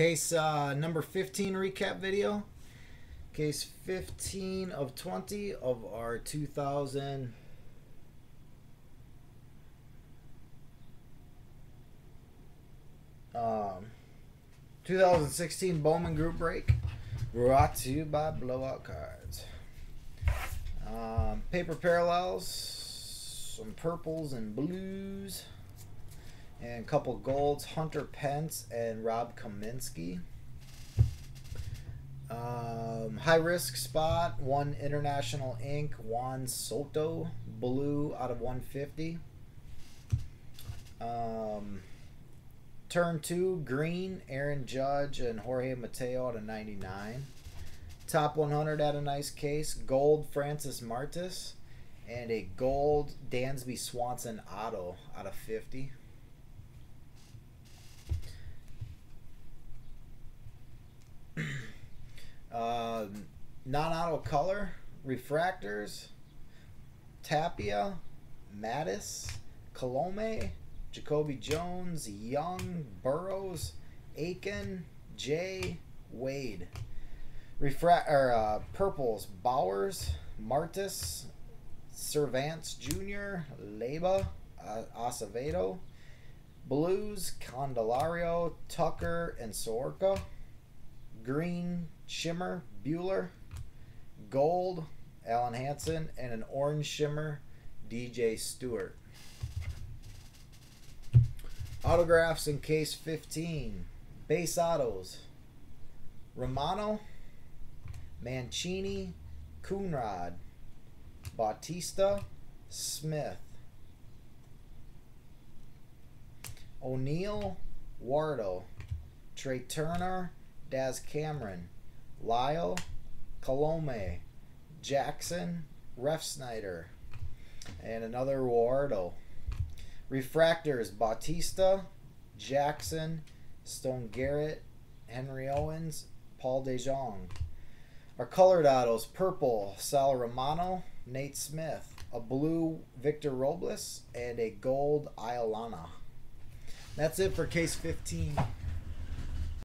Case uh, number 15 recap video. Case 15 of 20 of our 2000. Um, 2016 Bowman Group Break. Brought to you by Blowout Cards. Um, paper parallels, some purples and blues, and a couple golds. Hunter Pence and Rob Kaminsky. Um, high risk spot, one international ink, Juan Soto, blue out of 150. Um, turn two, green, Aaron Judge and Jorge Mateo out of 99. Top 100 at a nice case, gold Francis Martes, and a gold Dansby Swanson auto out of 50. Um, non-auto color refractors tapia mattis colome jacoby jones young burrows aiken j wade. Refra- or, uh, purples bowers martes servants jr leba uh, acevedo blues candelario tucker and soroka green shimmer Buehler, gold Alen Hanson, and an orange shimmer DJ Stewart. Autographs in case 15. Base autos. Romano, Mancini, Coonrod, Bautista, Smith. O'Neill, Wardo, Trea Turner, Daz Cameron, Lyle, Colome, Jackson, Refsnyder, and another Wardo. Refractors Bautista, Jackson, Stone Garrett, Henry Owens, Paul DeJong. Our colored autos purple Sal Romano, Nate Smith, a blue Victor Robles, and a gold Iolana. That's it for case 15.